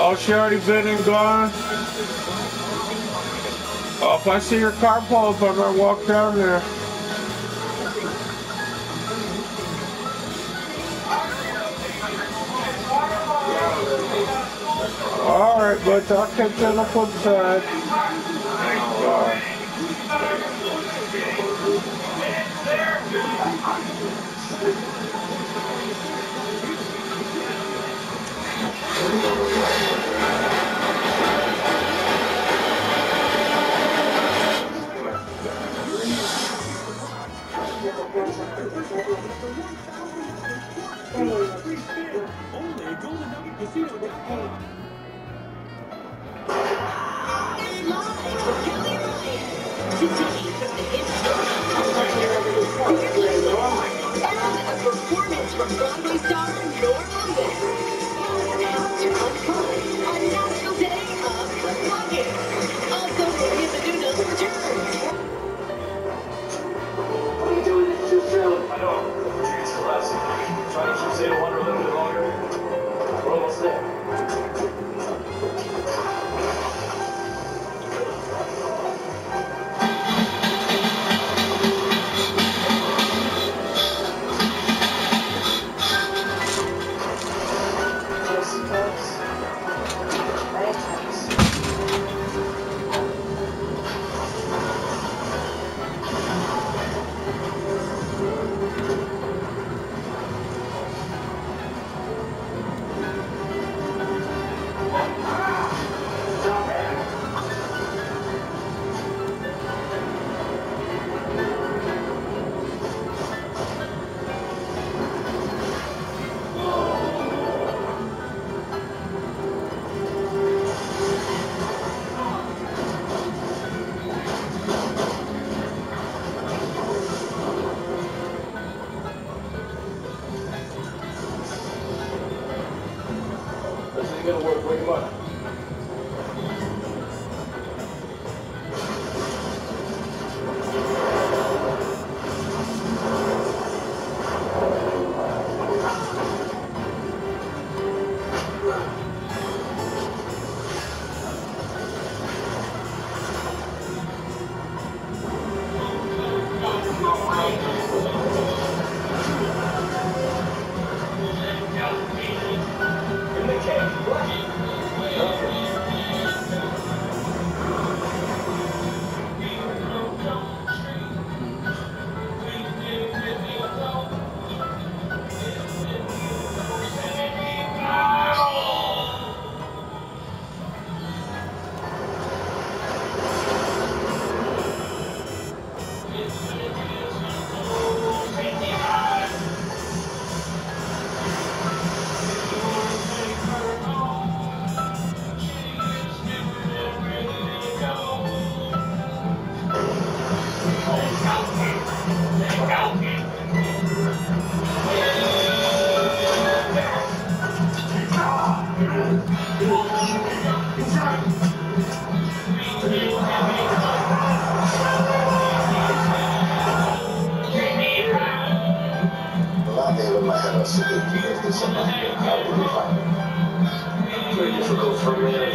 Oh, she already been and gone? Oh, if I see your car pull up, I'm gonna walk down there. Alright, but I'll catch you on the flip side. Performance from Broadway star Norma West. Gonna work. Wake him up.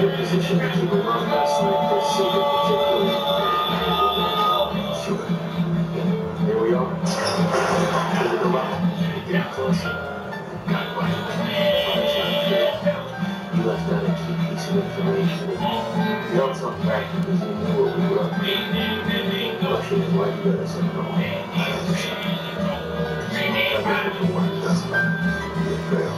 A position to keep a long last night a particularly. Here we are. Is it the level? Get. You left out a key piece of information. You don't talk back because you knew what we were up is why you let us in the I we this Betrayal.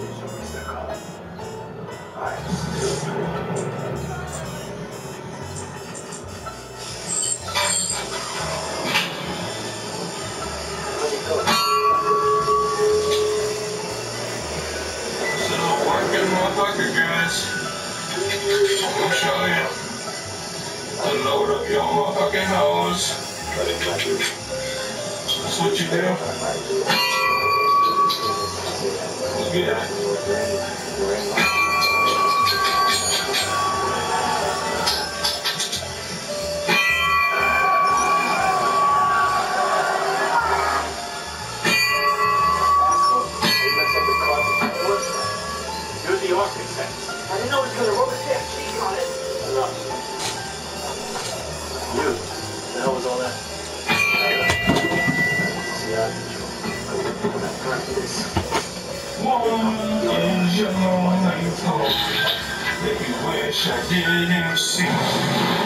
your motherfucking you. That's what you do. Yeah. Wish I didn't see.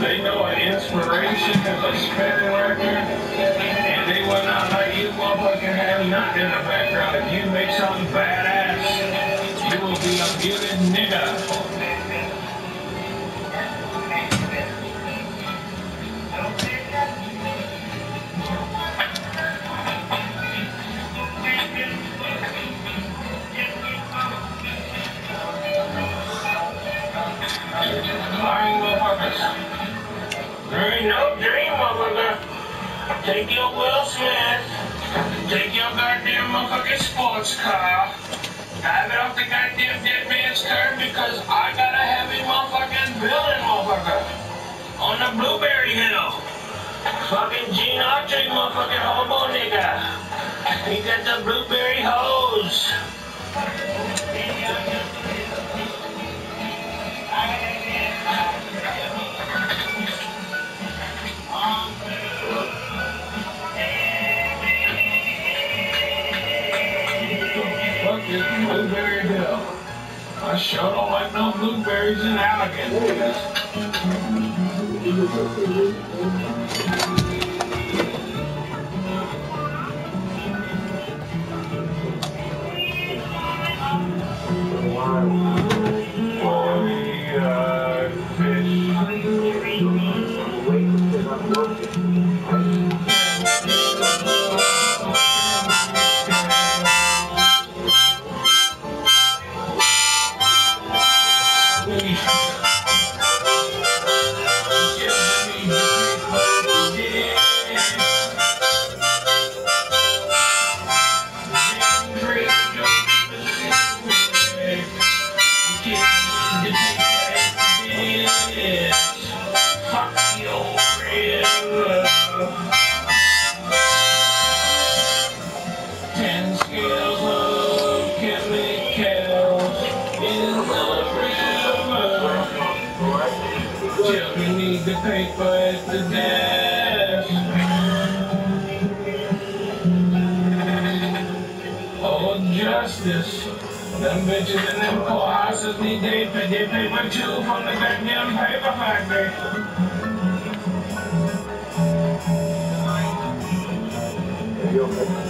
They know an inspiration is a spinning record, and they will not let you motherfucking have nothing in the background. If you make something badass, you will be a good nigga. Take your Will Smith. Take your goddamn motherfucking sports car. Have it off the goddamn dead man's curb because I got a heavy motherfucking building, motherfucker. On the Blueberry Hill. Fucking Gene Autry, motherfucking hobo nigga. He got the blueberry hose. Blueberries in Allegan. For Children need the paper at the desk. Oh, justice. Them bitches in them courthouses need they pay their paper too from the goddamn paper factory. Are you okay?